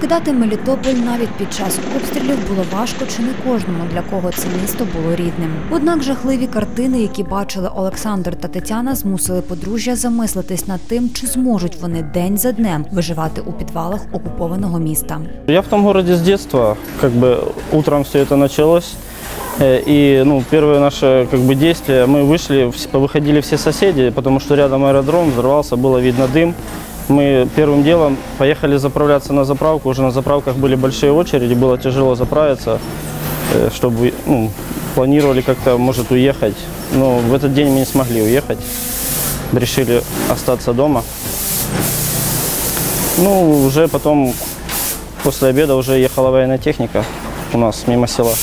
Покидати Мелітополь навіть під час обстрілів було важко чи не кожному, для кого це місто було рідним. Однак жахливі картини, які бачили Олександр та Тетяна, змусили подружжя замислитись над тим, чи зможуть вони день за днем виживати у підвалах окупованого міста. Я в том городе с детства, как бы утром все это началось. Э, И ну, первое наше как бы, действие, мы вышли, вс- повыходили все соседи, потому что рядом аэродром, взорвался, было видно дым. Мы первым делом поехали заправляться на заправку, уже на заправках были большие очереди, было тяжело заправиться, э, чтобы ну, планировали как-то, может, уехать. Но в этот день мы не смогли уехать, решили остаться дома. Ну, уже потом После обеда уже ехала военная техника у нас мимо села.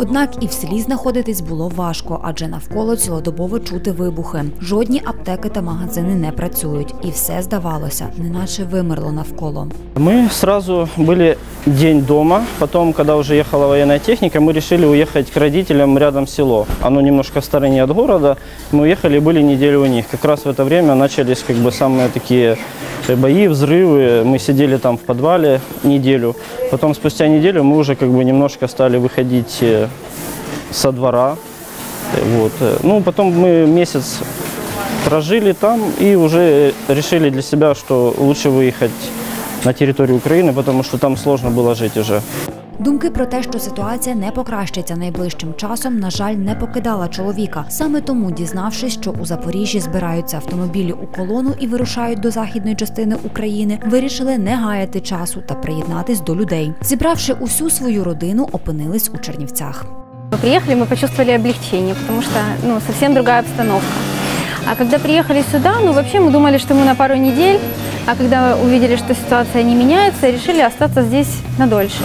Однак і в селі знаходитись було важко, адже навколо цілодобово чути вибухи. Жодні аптеки та магазини не працюють, і все здавалося, неначе вимерло навколо. Мы сразу были день дома, потом, когда уже ехала военная техника, мы решили уехать к родителям рядом село. Оно немножко в стороне от города. Мы уехали, были неделю у них. Как раз в это время начались как бы самые такие э, Бои, взрывы. Мы сидели там в подвале неделю. Потом спустя неделю мы уже как бы немножко стали выходить э, со двора. Э, Вот. э, Ну, потом мы месяц прожили там и уже решили для себя, что лучше выехать на территорию Украины, потому что там сложно было жить уже. Думки про те, що ситуація не покращиться найближчим часом, на жаль, не покидала чоловіка. Саме тому, дізнавшись, що у Запоріжжі збираються автомобілі у колону і вирушають до західної частини України, вирішили не гаяти часу та приєднатись до людей. Зібравши усю свою родину, опинились у Чернівцях. Мы приехали, мы почувствовали облегчение, потому что ну, совсем другая обстановка. А когда приехали сюда, ну вообще мы думали, что мы на пару недель, а когда увидели, что ситуация не меняется, решили остаться здесь надольше.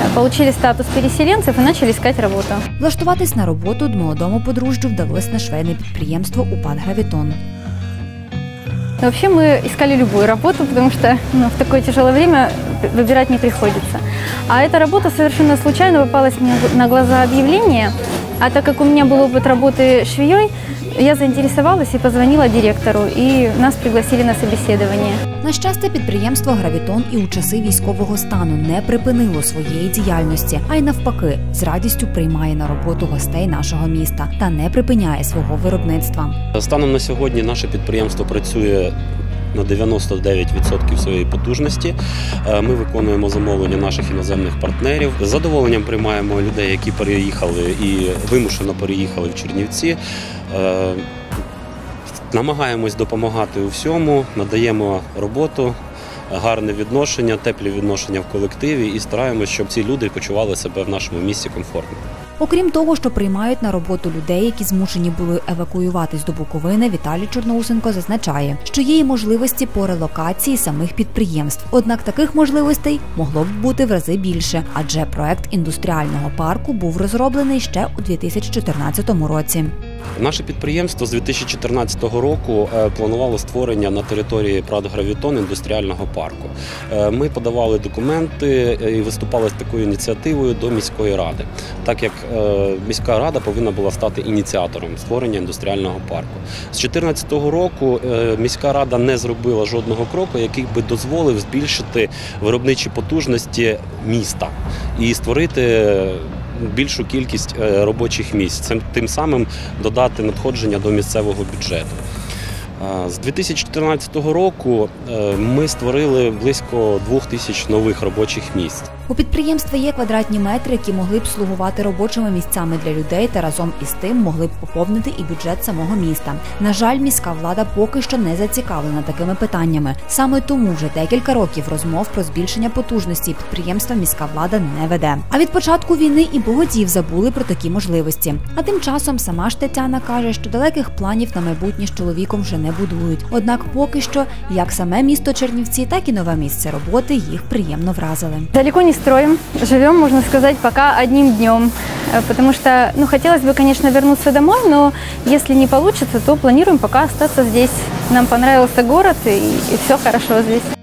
Э, Получили статус переселенцев и начали искать работу. Влаштуватись на роботу молодому подружжю вдалося на швейне підприємство УПАД «Гравітон». Но вообще мы искали любую работу, потому что ну, в такое тяжелое время выбирать не приходится. А эта работа совершенно случайно попалась мне на глаза объявление. А так как у меня был опыт работы швеей, я заінтересувалася і позвонила директору, і нас пригласили на собеседування. На щастя, підприємство Гравітон і у часи військового стану не припинило своєї діяльності, а й навпаки, з радістю приймає на роботу гостей нашого міста та не припиняє свого виробництва. Станом на сьогодні наше підприємство працює на 99% своєї потужності. Е, Ми виконуємо замовлення наших іноземних партнерів. З задоволенням приймаємо людей, які переїхали і вимушено переїхали в Чернівці. Е, Намагаємось допомагати у всьому, надаємо роботу, гарне відношення, теплі відношення в колективі і стараємось, щоб ці люди почували себе в нашому місті комфортно. Окрім того, що приймають на роботу людей, які змушені були евакуюватись до Буковини, Віталій Чорноусенко зазначає, що є й можливості по релокації самих підприємств. Однак таких можливостей могло б бути в рази більше, адже проект індустріального парку був розроблений ще у 2014 році. Наше підприємство з 2014 року е, планувало створення на території Прадгравітон індустріального парку. Е, Ми подавали документи е, і виступали з такою ініціативою до міської ради, так як міська рада повинна була стати ініціатором створення індустріального парку. З 2014 року міська рада не зробила жодного кроку, який би дозволив збільшити виробничі потужності міста і створити більшу кількість е, робочих місць, тим самим додати надходження до місцевого бюджету. Е, З 2014 року е, ми створили близько двох тисяч нових робочих місць. У підприємства є квадратні метри, які могли б слугувати робочими місцями для людей та разом із тим могли б поповнити і бюджет самого міста. На жаль, міська влада поки що не зацікавлена такими питаннями. Саме тому вже декілька років розмов про збільшення потужності підприємства міська влада не веде. А від початку війни і богодів забули про такі можливості. А тим часом сама ж Тетяна каже, що далеких планів на майбутнє з чоловіком вже не будують. Однак поки що як саме місто Чернівці, так і нове місце роботи їх приємно вразили. Далеко не строим, живем, можно сказать, пока одним днем. Э, Потому что, ну, хотелось бы, конечно, вернуться домой, но если не получится, то планируем пока остаться здесь. Нам понравился город и, и все хорошо здесь.